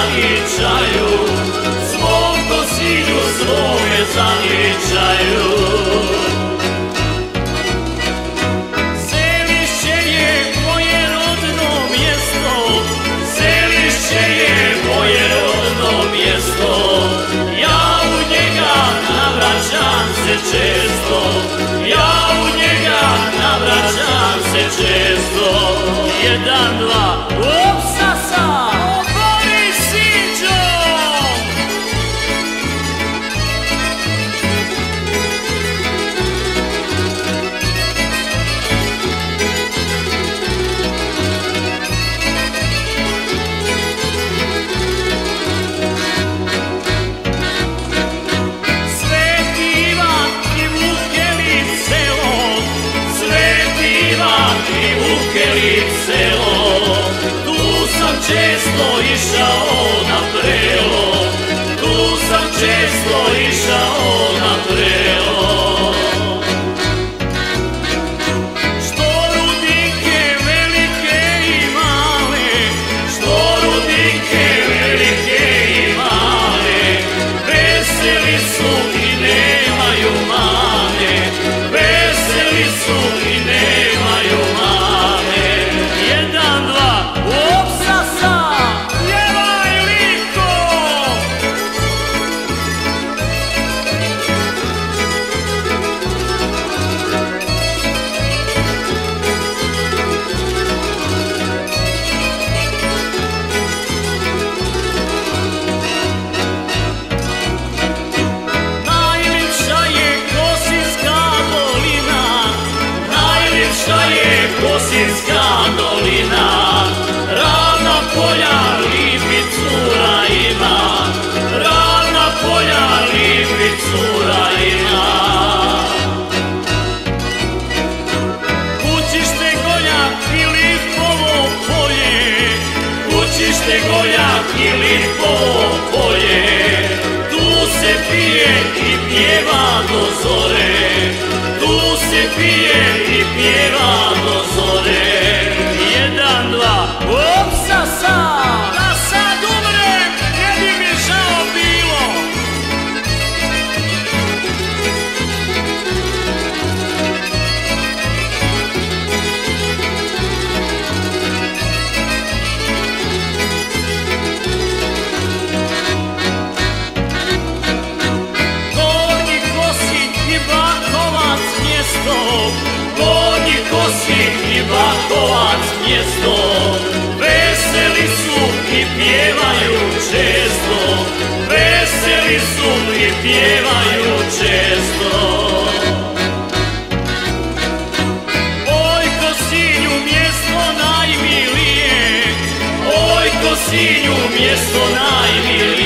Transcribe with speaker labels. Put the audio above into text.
Speaker 1: zaličaju Svom kosilju svome zaličaju Selišće je moje rodno mjesto Selišće je moje rodno mjesto. Ja u njega navraćam se često Ja u njega navraćam se često. Jedan, dva, opsa Vukelić selo, tu sam često išao Kosinska dolina, ravna polja lipi cura ima, ravna polja lipi cura ima. Kućište goljak i lipovo polje, kućište goljak i lipovo polje, tu se pije i pjeva do zore, tu se pije i pjeva do zore. I Bakovac mjesto, veseli su i pjevaju često, veseli su i pjevaju često. Oj mjesto najmilije, oj mjesto najmilije,